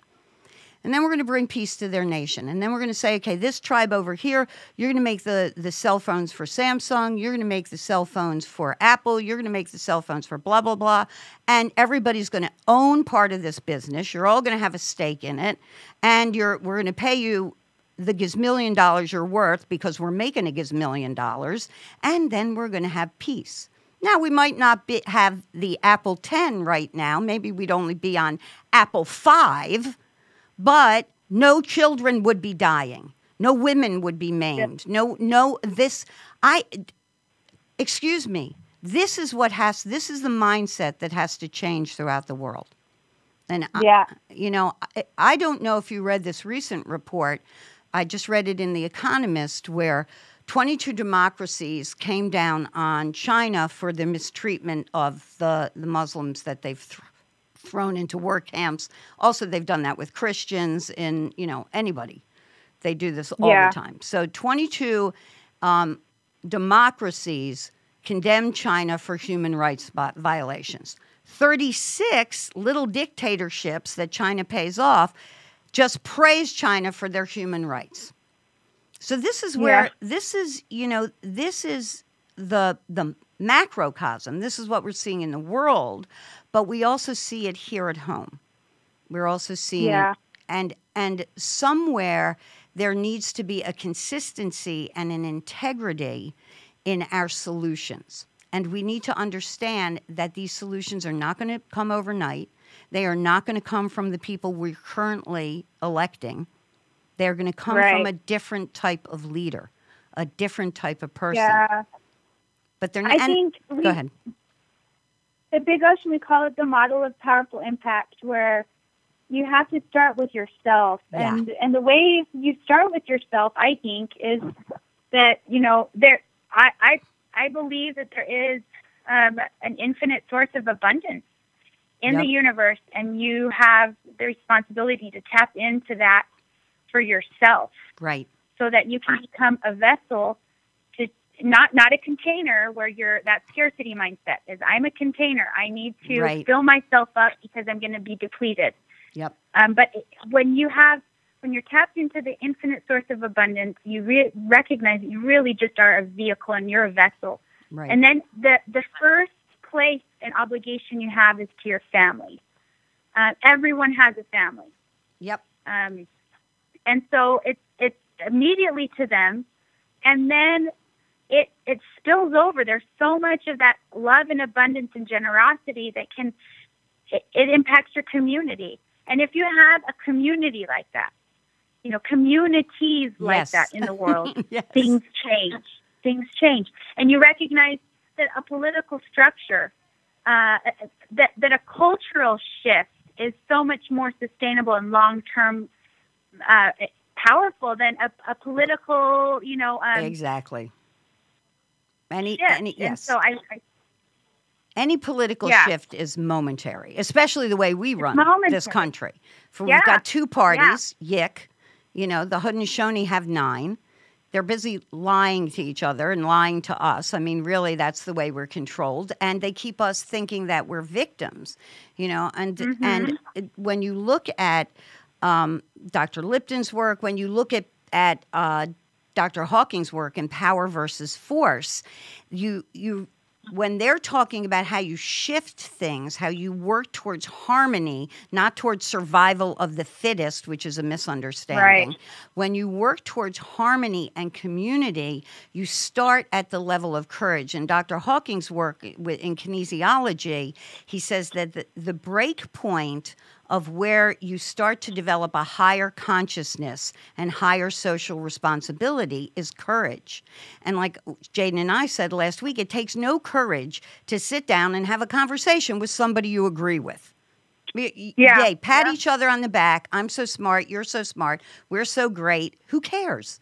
And then we're going to bring peace to their nation. And then we're going to say, okay, this tribe over here, you're going to make the, the cell phones for Samsung. You're going to make the cell phones for Apple. You're going to make the cell phones for blah, blah, blah. And everybody's going to own part of this business. You're all going to have a stake in it. And you're, we're going to pay you the gazillion dollars you're worth because we're making a gazillion dollars. And then we're going to have peace. Now, we might not be, have the Apple 10 right now. Maybe we'd only be on Apple 5 but no children would be dying. No women would be maimed. Yep. No, no, this, I, excuse me, this is what has, this is the mindset that has to change throughout the world. And, yeah. I, you know, I, I don't know if you read this recent report. I just read it in The Economist where 22 democracies came down on China for the mistreatment of the, the Muslims that they've th- thrown into work camps. Also, they've done that with Christians and you know anybody. They do this all yeah. the time. So, 22 um, democracies condemn China for human rights violations. 36 little dictatorships that China pays off just praise China for their human rights. So this is where yeah. this is, you know, this is the the macrocosm. This is what we're seeing in the world, but we also see it here at home. We're also seeing yeah. it, and and somewhere there needs to be a consistency and an integrity in our solutions. And we need to understand that these solutions are not going to come overnight. They are not going to come from the people we're currently electing. They're going to come right. from a different type of leader, a different type of person. Yeah. But they're not. I think we, go ahead. The big ocean, we call it the model of powerful impact, where you have to start with yourself, yeah. and and the way you start with yourself, I think, is that you know there. I I I believe that there is um, an infinite source of abundance in yep. the universe, and you have the responsibility to tap into that for yourself. Right. So that you can become a vessel not not a container where you're that scarcity mindset is I'm a container. I need to right. fill myself up because I'm going to be depleted. Yep. Um, but when you have when you're tapped into the infinite source of abundance, you re- recognize that you really just are a vehicle and you're a vessel. Right. And then the the first place and obligation you have is to your family. Uh, everyone has a family. Yep. Um, and so it's it's immediately to them, and then it it spills over. There's so much of that love and abundance and generosity that can it, it impacts your community. And if you have a community like that, you know, communities like yes. that in the world, yes. things change. Things change, and you recognize that a political structure, uh, that that a cultural shift is so much more sustainable and long term uh, powerful than a, a, political, you know. Um, exactly. Any, shift. any yes. And so I, I any political yeah. shift is momentary, especially the way we run this country. For yeah. we've got two parties, yeah. Yick, you know, the Haudenosaunee have nine. They're busy lying to each other and lying to us. I mean, really, that's the way we're controlled, and they keep us thinking that we're victims, you know. And mm-hmm. and when you look at um, Dr. Lipton's work, when you look at at uh, Dr. Hawkins' work in Power versus Force, you you when they're talking about how you shift things, how you work towards harmony, not towards survival of the fittest, which is a misunderstanding. Right. When you work towards harmony and community, you start at the level of courage. And Dr. Hawkins' work eh, in kinesiology, he says that the, the break point of where you start to develop a higher consciousness and higher social responsibility is courage. And like Jaden and I said last week, it takes no courage to sit down and have a conversation with somebody you agree with. Yeah. Yay, pat yeah. each other on the back. I'm so smart. You're so smart. We're so great. Who cares?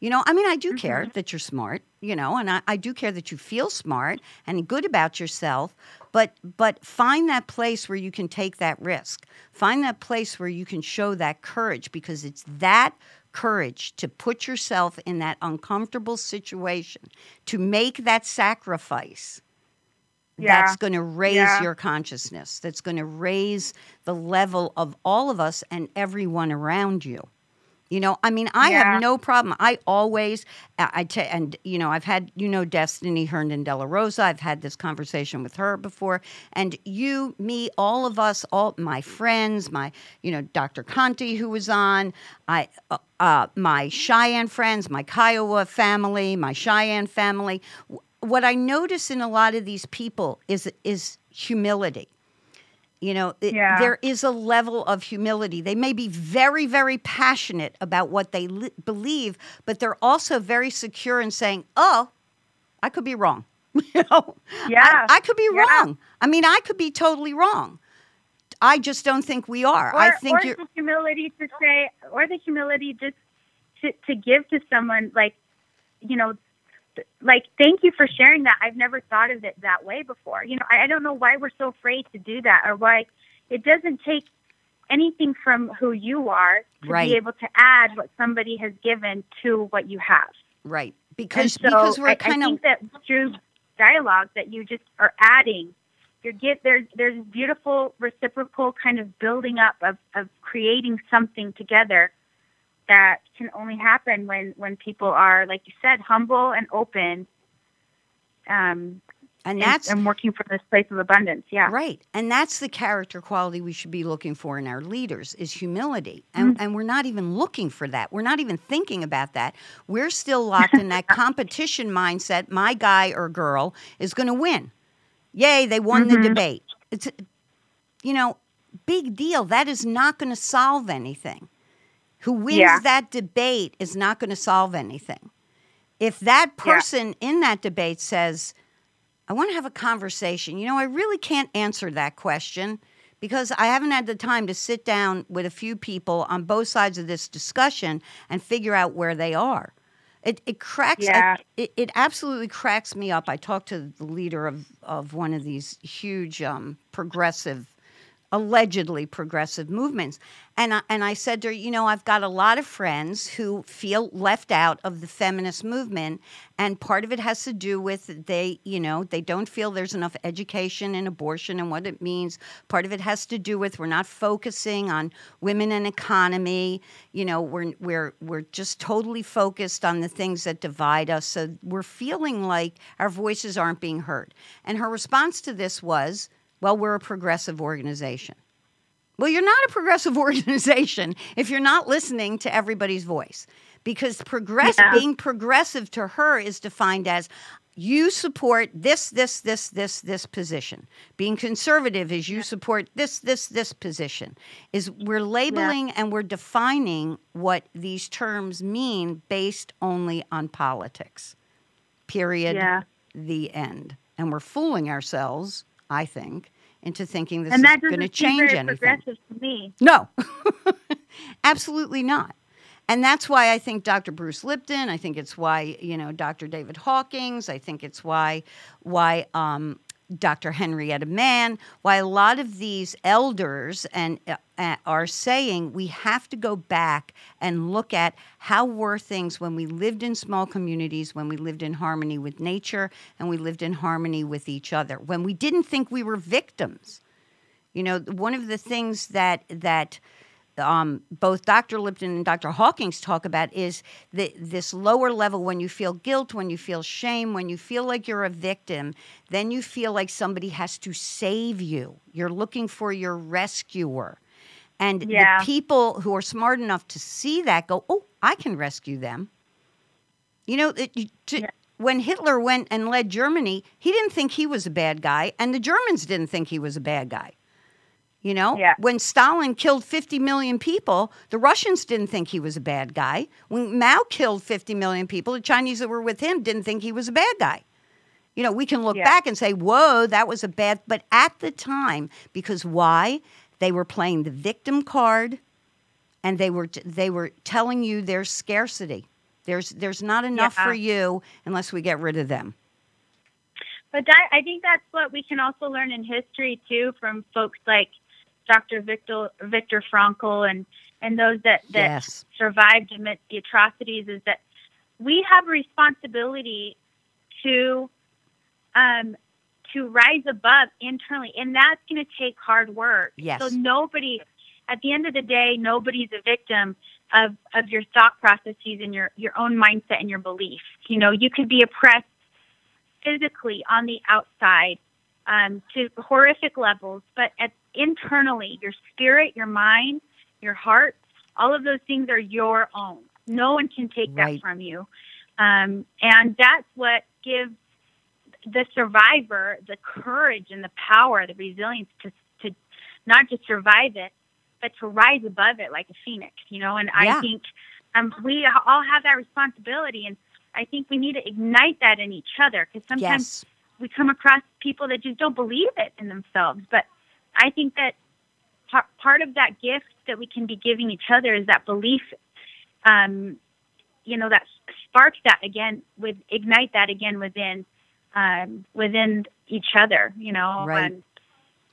You know, I mean, I do mm-hmm. care that you're smart, you know, and I, I do care that you feel smart and good about yourself but but find that place where you can take that risk find that place where you can show that courage because it's that courage to put yourself in that uncomfortable situation to make that sacrifice yeah. that's going to raise yeah. your consciousness that's going to raise the level of all of us and everyone around you you know, I mean, I yeah. have no problem. I always, I t- and you know, I've had you know Destiny Herndon De La Rosa. I've had this conversation with her before, and you, me, all of us, all my friends, my you know Dr. Conti who was on, I, uh, uh, my Cheyenne friends, my Kiowa family, my Cheyenne family. What I notice in a lot of these people is is humility you know, yeah. there is a level of humility. They may be very, very passionate about what they li- believe, but they're also very secure in saying, "Oh, I could be wrong." you know, yeah, I, I could be yeah. wrong. I mean, I could be totally wrong. I just don't think we are. Or, I think or you're the humility to say, or the humility just to, to give to someone, like, you know, like thank you for sharing that. I've never thought of it that way before. You know I, I don't know why we're so afraid to do that or why it doesn't take anything from who you are to right. be able to add what somebody has given to what you have. Right. Because so because we're kind I think that through dialogue that you just are adding you get there's there's beautiful reciprocal kind of building up of, of creating something together that can only happen when when people are, like you said, humble and open. Um, and that's and, and working from this place of abundance. Yeah. Right. And that's the character quality we should be looking for in our leaders is humility. And, mm-hmm. and we're not even looking for that. We're not even thinking about that. We're still locked in that competition mindset. My guy or girl is going to win. Yay they won mm-hmm. the debate. It's you know big deal. That is not going to solve anything who wins yeah. that debate is not going to solve anything if that person yeah. in that debate says I want to have a conversation. You know, I really can't answer that question because I haven't had the time to sit down with a few people on both sides of this discussion and figure out where they are. It, it cracks. Yeah. It, it absolutely cracks me up. I talked to the leader of, of one of these huge um, progressive allegedly progressive movements. And I, and I said to her, you know, I've got a lot of friends who feel left out of the feminist movement, and part of it has to do with they, you know, they don't feel there's enough education in abortion and what it means. Part of it has to do with we're not focusing on women and economy. You know, we're we're we're just totally focused on the things that divide us. So we're feeling like our voices aren't being heard. And her response to this was well, we're a progressive organization. Well, you're not a progressive organization if you're not listening to everybody's voice. Because progress, yeah. being progressive to her is defined as you support this, this, this, this, this position. Being conservative is you support this, this, this position. Is we're labeling yeah. and we're defining what these terms mean based only on politics. Period. Yeah. The end. And we're fooling ourselves I think, into thinking this and is going to change anything. Progressive to me. No, absolutely not. And that's why I think Dr. Bruce Lipton. I think it's why you know Dr. David Hawkins. I think it's why why um, Dr. Henrietta Mann, why a lot of these elders and uh, uh, are saying we have to go back and look at how were things when we lived in small communities, when we lived in harmony with nature, and we lived in harmony with each other, when we didn't think we were victims. You know, one of the things that that um, both Dr. Lipton and Dr. Hawkins talk about is the, this lower level when you feel guilt, when you feel shame, when you feel like you're a victim, then you feel like somebody has to save you. You're looking for your rescuer. And yeah. the people who are smart enough to see that go, oh, I can rescue them. You know, it, to, yeah. when Hitler went and led Germany, he didn't think he was a bad guy, and the Germans didn't think he was a bad guy. You know, yeah. when Stalin killed 50 million people, the Russians didn't think he was a bad guy. When Mao killed 50 million people, the Chinese that were with him didn't think he was a bad guy. You know, we can look yeah. back and say, whoa, that was a bad, but at the time, because why? They were playing the victim card and they were, they were telling you there's scarcity. There's, there's not enough yeah. for you unless we get rid of them. But that, I think that's what we can also learn in history too from folks like Dr. Viktor Viktor Frankl and and those that that yes. survived amidst the atrocities is that we have a responsibility to um, to rise above internally, and that's going to take hard work. Yes. So nobody, at the end of the day, nobody's a victim of of your thought processes and your your own mindset and your beliefs. You know, you could be oppressed physically on the outside um, to horrific levels, but at, internally, your spirit, your mind, your heart, all of those things are your own. No one can take right. that from you. Um, and that's what gives the survivor the courage and the power, the resilience to, to not just survive it, but to rise above it like a phoenix, you know? And yeah. I think um, we all have that responsibility. And I think we need to ignite that in each other because sometimes yes. we come across people that just don't believe it in themselves. But I think that part of that gift that we can be giving each other is that belief, um, you know, that sparks that again, with ignite that again within um, within each other. You know, right, and,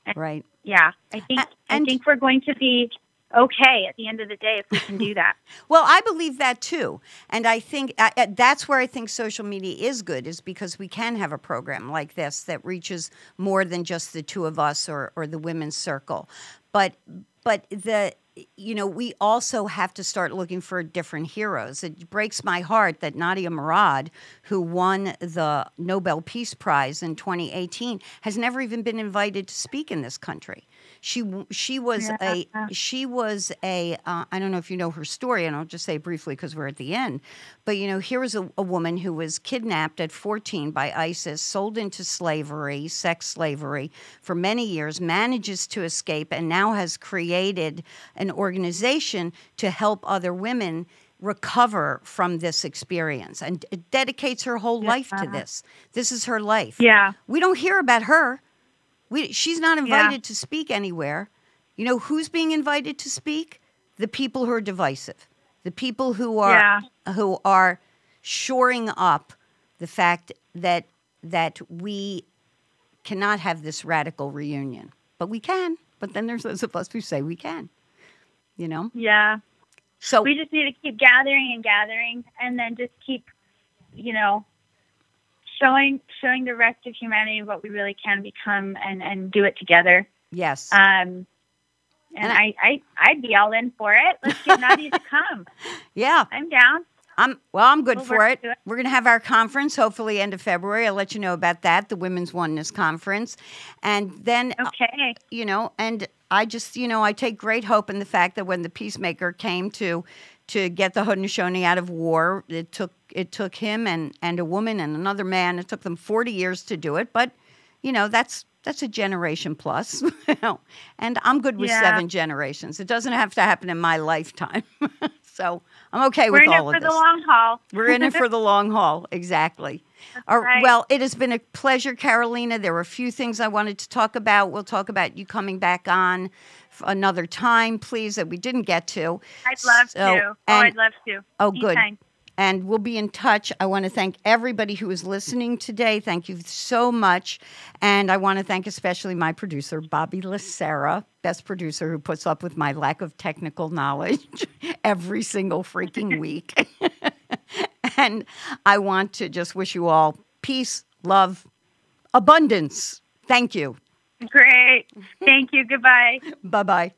and, right. Yeah, I think and, I think we're going to be okay at the end of the day if we can do that. well, I believe that too. And I think uh, that's where I think social media is good is because we can have a program like this that reaches more than just the two of us or, or the women's circle. But but the you know, we also have to start looking for different heroes. It breaks my heart that Nadia Murad, who won the Nobel Peace Prize in 2018, has never even been invited to speak in this country. She she was yeah. a she was a uh, I don't know if you know her story, and I'll just say briefly because we're at the end. But you know, here was a, a woman who was kidnapped at 14 by ISIS, sold into slavery, sex slavery, for many years, manages to escape, and now has created an organization to help other women recover from this experience and dedicates her whole yeah. life to this. This is her life. Yeah. We don't hear about her. We, she's not invited yeah. to speak anywhere. You know who's being invited to speak? The people who are divisive, the people who are yeah. who are shoring up the fact that that we cannot have this radical reunion, but we can. But then there's those of us who say we can. You know? Yeah. So we just need to keep gathering and gathering, and then just keep, you know, showing showing the rest of humanity what we really can become and and do it together. Yes. Um, and, and I, I I'd be all in for it. Let's get Nadia to come. Yeah, I'm down. I'm well. I'm good we'll for it. it. We're going to have our conference hopefully end of February. I'll let you know about that, the Women's Oneness Conference, and then uh, okay, you know, and I just you know I take great hope in the fact that when the peacemaker came to to get the Haudenosaunee out of war, it took it took him and, and a woman and another man. It took them 40 years to do it, but you know, that's that's a generation plus. and I'm good with yeah. seven generations. It doesn't have to happen in my lifetime. so I'm okay We're with all of this. We're in it for the long haul. We're in it for the long haul. Exactly. Right. Well, it has been a pleasure, Carolina. There were a few things I wanted to talk about. We'll talk about you coming back on another time, please, that we didn't get to. I'd love so, to. Oh, I'd love to. Oh, good and we'll be in touch. I want to thank everybody who is listening today. Thank you so much. And I want to thank especially my producer, Bobby Lacera, best producer who puts up with my lack of technical knowledge every single freaking week. and I want to just wish you all peace, love, abundance. Thank you. Great. Thank you. Goodbye. bye bye.